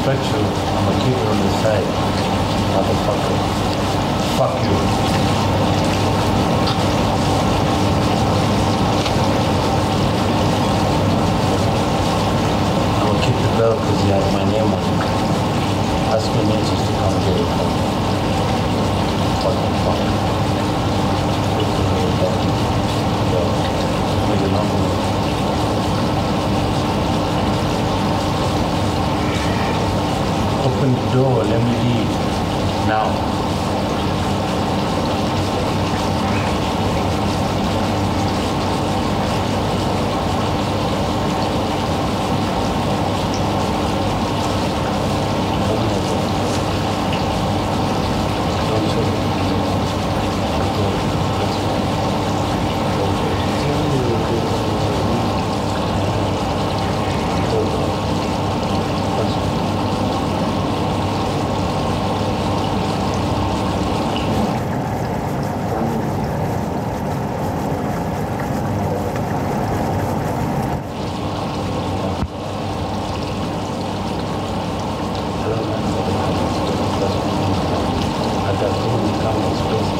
you, I'm gonna keep it on the side. Motherfucker. Fuck you. I'm gonna keep the belt because you have my name on it. Ask me ninjas to come get it. Fucking fuck. Open the door, let me leave. Now. I